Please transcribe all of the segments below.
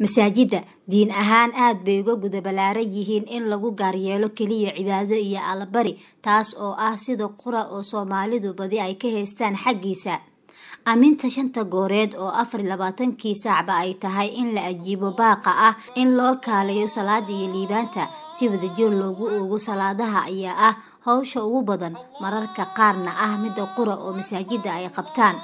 masaajidda. Diin ahaan aad bay uga gudabalaaran yihiin in lagu gaaryeelo keliya cibaado iyo allabari taas oo ah sida qura oo soomaalidu badi ay ka haystaan xaggiisa. Aminta shanta gooreed oo afar labaatankii saacba ay tahay in la ajiibo baaqa ah in loo kaalayo salaada iyo liibaanta si wadajir loogu oogo salaadaha ayaa ah howsha ugu badan. Mararka qaarna ah midda qura oo masaajidda ay qabtaan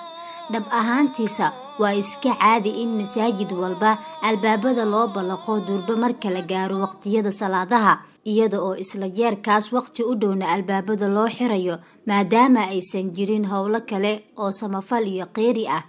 dhab ahaantiisa waa iska caadi in masaajid walba albaabada loo ballaqo durba marka la gaaro waqtiyada salaadaha iyada oo isla jeerkaas waqti u dhowna albaabada loo xirayo maadaama aysan jirin howlo kale oo samafal iyo qeyri ah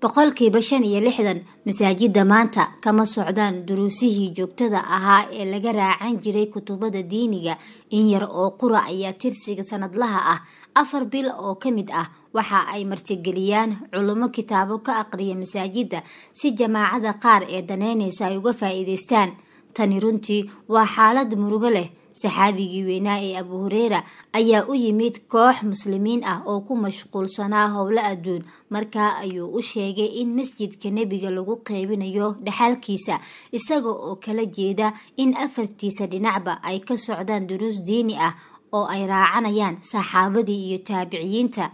boqolkiiba shan iyo lixdan masaajidda maanta kama socdaan duruusihii joogtada ahaa ee laga raacan jiray kutubada diiniga in yar oo qura ayaa tirsiga sanadlaha ah. Afar bil oo ka mid ah waxa ay martigeliyaan culummo kitaabo ka aqriya masaajidda si jamaacada qaar ee daneynaysa ay uga faa-iideystaan tani runtii waa xaalad murugo leh saxaabigii weynaa ee abu hureyra ayaa u yimid koox muslimiin ah oo ku mashquulsanaa howlo adduun. Markaa ayuu u sheegay in masjidka nebiga lagu qeybinayo dhaxalkiisa isaga oo kala jeeda in afartiisa dhinacba ay ka socdaan duruus diini ah oo ay raacanayaan saxaabadii iyo taabiciyiinta.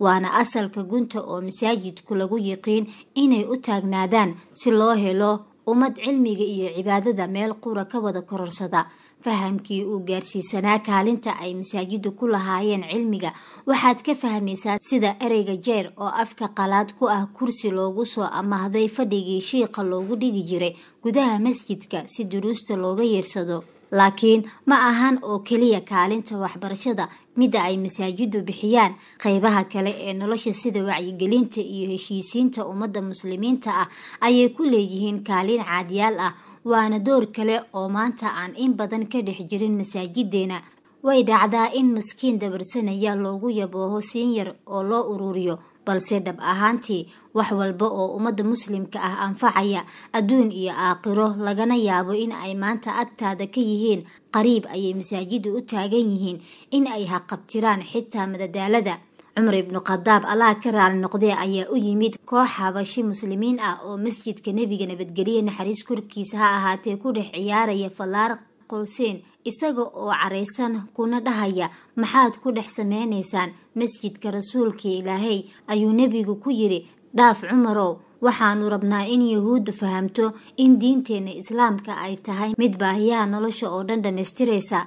Waana asalka gunta oo masaajidku lagu yiqiin inay u taagnaadaan si loo helo ummad cilmiga iyo cibaadada meel qura ka wada kororsada fahamkii uu gaarsiisanaa kaalinta ay masaajiddu ku lahaayeen cilmiga. Waxaad ka fahmaysaa sida ereyga jeer oo afka qalaad ku ah kursi loogu soo amahday fadhigii shiiqa loogu dhigi jiray gudaha masjidka si duruusta looga yeersado. Laakiin ma ahan oo keliya kaalinta waxbarashada midda ay masaajiddu bixiyaan. Qeybaha kale ee nolosha sida wacyigelinta iyo heshiisiinta ummadda muslimiinta ah ayay ku leeyihiin kaalin caadiyaal ah waana door kale oo maanta aan in badan ka dhex jirin masaajideena. Way dhacdaa in maskiin dabarsanaya loogu yabooho siin yar oo loo ururiyo balse dhab ahaantii wax walba oo ummadda muslimka ah anfacaya adduun iyo aakhiro lagana yaabo in ay maanta agtaada ka yihiin. Qariib ayay masaajiddu u taagan yihiin in ay haqabtiraan xitaa madadaalada cumar ibnu khadaab allah ka raali noqdee ayaa u yimid koox habashi muslimiin ah oo masjidka nebiga nabadgeliya naxariis korkiisa ha ahaatee ku dhex ciyaaraya fallaar qowseen isaga oo caraysan kuna dhahaya maxaad ku dhex sameynaysaan masjidka rasuulka ilaahay? ayuu nebigu ku yiri dhaaf cumarow waxaanu rabnaa in yahuuddu fahamto in diinteenna islaamka ay tahay mid baahiyaha nolosha oo dhan dhammaystiraysa.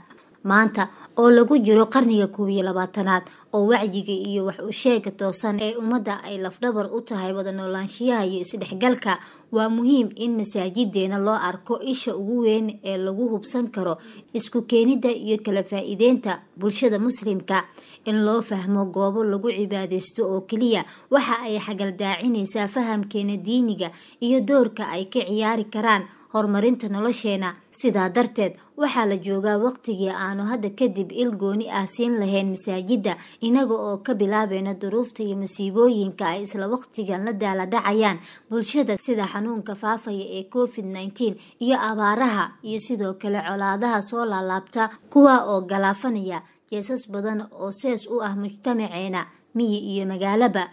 Maanta oo lagu jiro qarniga koob iyo labaatanaad oo wacyiga iyo wax u toosan ee ummadda ay lafdhabar u tahay wada noolaanshiyaha iyo isdhexgalka waa muhiim in masaajideena loo arko isha ugu weyn ee lagu hubsan karo isku keenidda iyo kala faa-iideynta bulshada muslimka. In loo fahmo goobo lagu cibaadeysto oo keliya waxa ay xagaldaacinaysaa fahamkeena diiniga iyo doorka ay ka ciyaari karaan horumarinta nolosheena. Sidaa darteed waxaa la joogaa waqtigii aanu hadda kadib il gooni ah siin lahayn masaajidda inaga oo ka bilaabayna duruufta iyo musiibooyinka ay isla waqtigan la daala dhacayaan. Bulshada sida xanuunka faafaya ee covid nneteen iyo abaaraha iyo sidoo kale colaadaha soo laalaabta kuwa oo galaafanaya jeesas badan oo sees u ah mujtamaceena miyi iyo magaalaba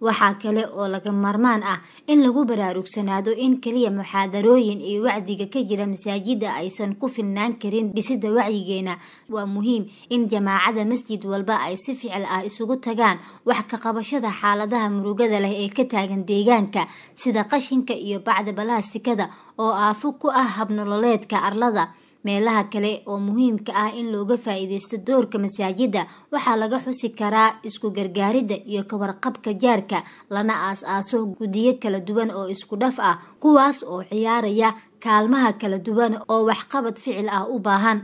waxaa kale oo laga marmaan ah in lagu baraarugsanaado in keliya muxaadarooyin iyo wacdiga ka jira masaajidda aysan ku filnaan karin dhisida wacyigeena. Waa muhiim in jamaacada masjid walba ay si ficil ah isugu tagaan wax ka qabashada xaaladaha murugada leh ee ka taagan deegaanka sida qashinka iyo bacda balaastikada oo aafo ku ah habnololeedka arlada meelaha kale oo muhiimka ah in looga faa-iideysto doorka masaajidda waxaa laga xusi karaa isku gargaaridda iyo kawarqabka jaarka lana aas-aaso guddiyo kala duwan oo isku dhaf ah kuwaas oo ciyaaraya kaalmaha kala duwan oo waxqabad ficil ah u baahan